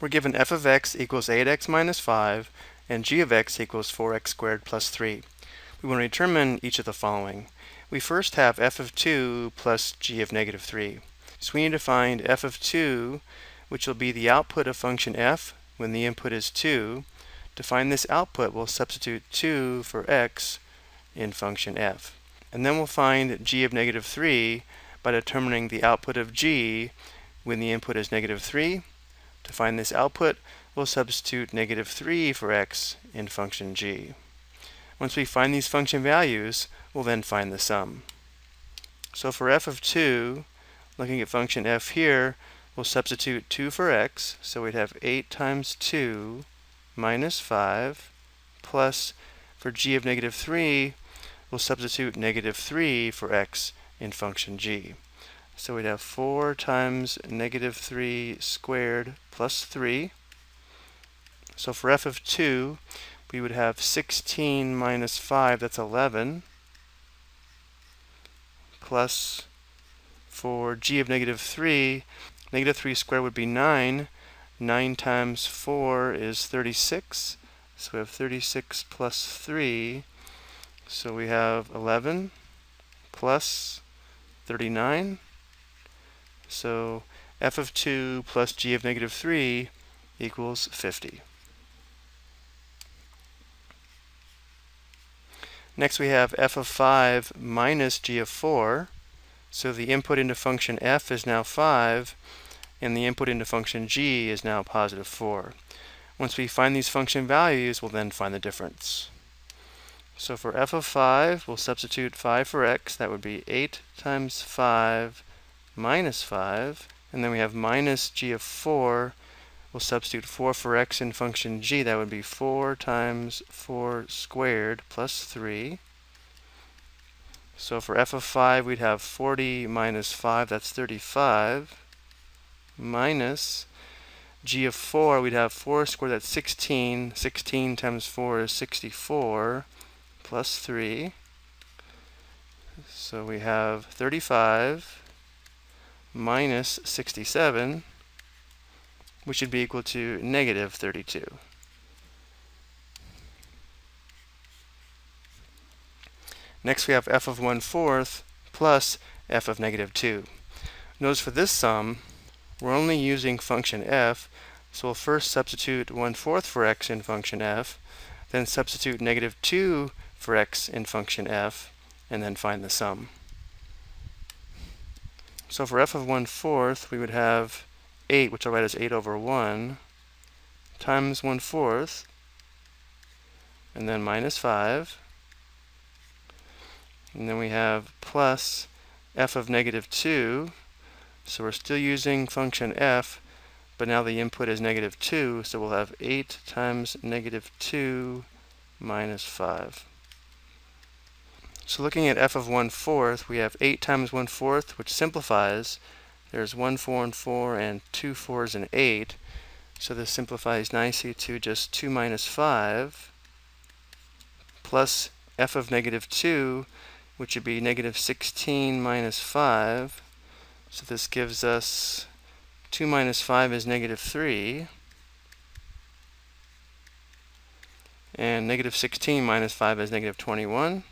We're given f of x equals 8x minus 5 and g of x equals 4x squared plus 3. We want to determine each of the following. We first have f of 2 plus g of negative 3. So we need to find f of 2, which will be the output of function f when the input is 2. To find this output, we'll substitute 2 for x in function f. And then we'll find g of negative 3 by determining the output of g when the input is negative 3 to find this output, we'll substitute negative 3 for x in function g. Once we find these function values, we'll then find the sum. So for f of 2, looking at function f here, we'll substitute 2 for x, so we'd have 8 times 2 minus 5 plus, for g of negative 3, we'll substitute negative 3 for x in function g. So we'd have 4 times negative 3 squared plus 3. So for f of 2, we would have 16 minus 5, that's 11, plus for g of negative 3, negative 3 squared would be 9. 9 times 4 is 36. So we have 36 plus 3. So we have 11 plus 39. So f of 2 plus g of negative 3 equals 50. Next we have f of 5 minus g of 4. So the input into function f is now 5, and the input into function g is now positive 4. Once we find these function values, we'll then find the difference. So for f of 5, we'll substitute 5 for x. That would be 8 times 5 minus 5. And then we have minus g of 4. We'll substitute 4 for x in function g. That would be 4 times 4 squared plus 3. So for f of 5, we'd have 40 minus 5, that's 35, minus g of 4, we'd have 4 squared, that's 16. 16 times 4 is 64, plus 3. So we have 35 minus 67, which should be equal to negative 32. Next we have f of 1 fourth plus f of negative 2. Notice for this sum, we're only using function f, so we'll first substitute 1 fourth for x in function f, then substitute negative 2 for x in function f, and then find the sum. So for f of 1 fourth, we would have 8, which I'll write as 8 over 1, times 1 fourth, and then minus 5. And then we have plus f of negative 2. So we're still using function f, but now the input is negative 2, so we'll have 8 times negative 2 minus 5. So looking at f of 1 fourth, we have 8 times 1 fourth, which simplifies. There's 1 4 and 4 and 2 4s and 8. So this simplifies nicely to just 2 minus 5 plus f of negative 2, which would be negative 16 minus 5. So this gives us 2 minus 5 is negative 3. And negative 16 minus 5 is negative 21.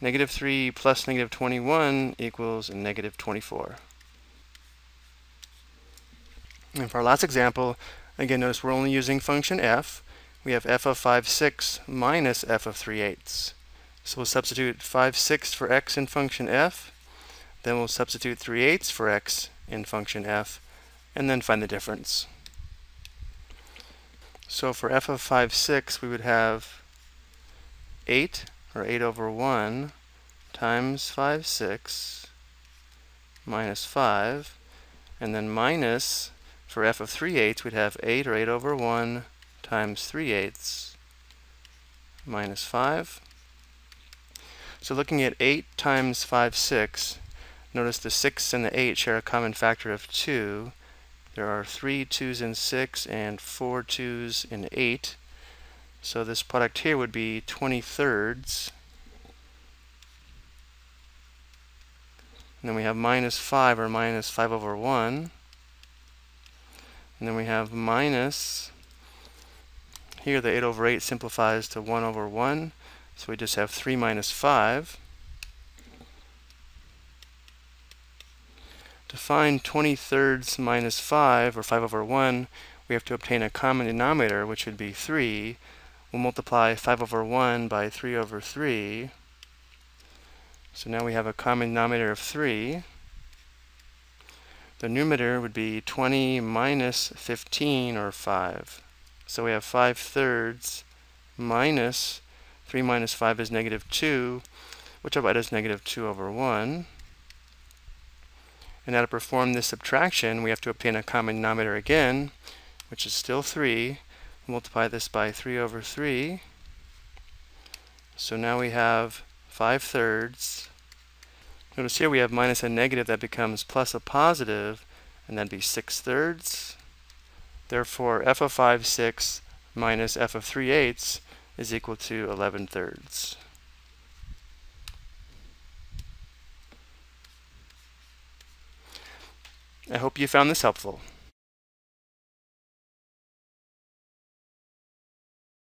Negative 3 plus negative 21 equals negative 24. And for our last example, again, notice we're only using function f. We have f of 5 6 minus f of 3 eighths. So we'll substitute 5 6 for x in function f. Then we'll substitute 3 eighths for x in function f. And then find the difference. So for f of 5 6, we would have 8 or 8 over 1 times 5 6 minus 5 and then minus for f of 3 eighths we'd have 8 or 8 over 1 times 3 eighths minus 5 so looking at 8 times 5 6 notice the 6 and the 8 share a common factor of 2 there are 3 2's in 6 and 4 2's in 8 so this product here would be 20 thirds. And then we have minus 5 or minus 5 over 1. And then we have minus, here the 8 over 8 simplifies to 1 over 1, so we just have 3 minus 5. To find 20 thirds minus 5, or 5 over 1, we have to obtain a common denominator, which would be 3. We'll multiply 5 over 1 by 3 over 3. So now we have a common denominator of 3. The numerator would be 20 minus 15, or 5. So we have 5 thirds minus 3 minus 5 is negative 2, which I'll write as negative 2 over 1. And now to perform this subtraction, we have to obtain a common denominator again, which is still 3. Multiply this by 3 over 3. So now we have 5 thirds. Notice here we have minus a negative that becomes plus a positive, and that'd be 6 thirds. Therefore, f of 5 6 minus f of 3 eighths is equal to 11 thirds. I hope you found this helpful.